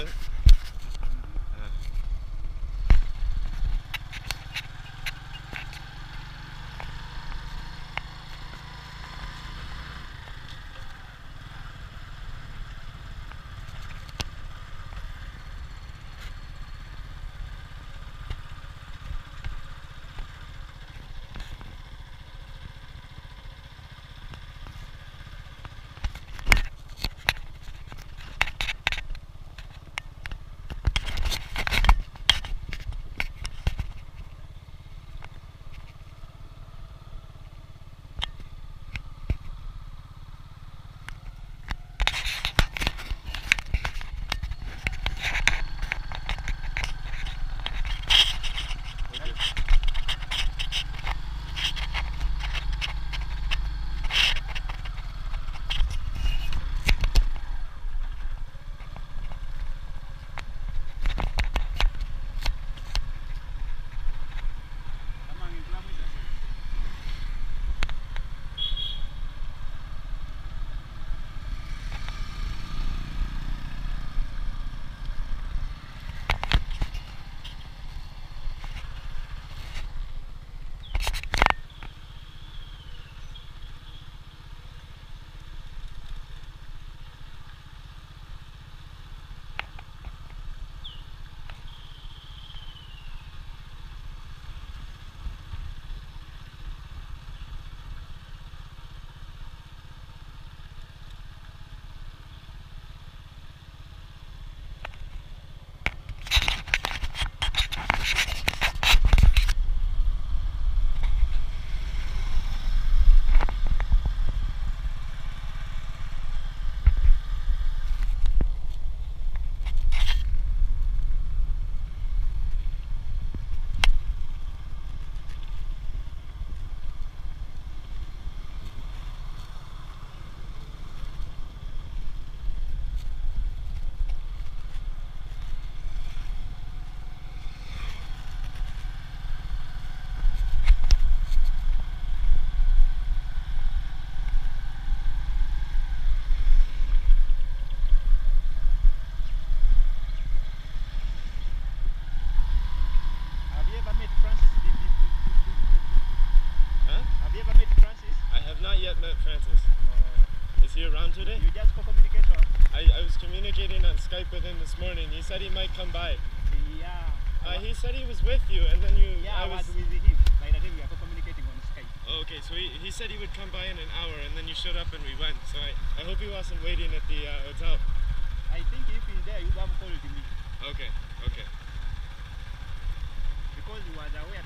development. Not yet met Francis. Is he around today? You just? I, I was communicating on Skype with him this morning. He said he might come by. Yeah. Uh, he said he was with you, and then you. yeah, I I was was. with him. By the time we are co-communicating on Skype. Oh, okay, so he, he said he would come by in an hour, and then you showed up and we went. So I, I hope he wasn't waiting at the uh, hotel. I think if he's there, you would have called me Okay, okay. because he was aware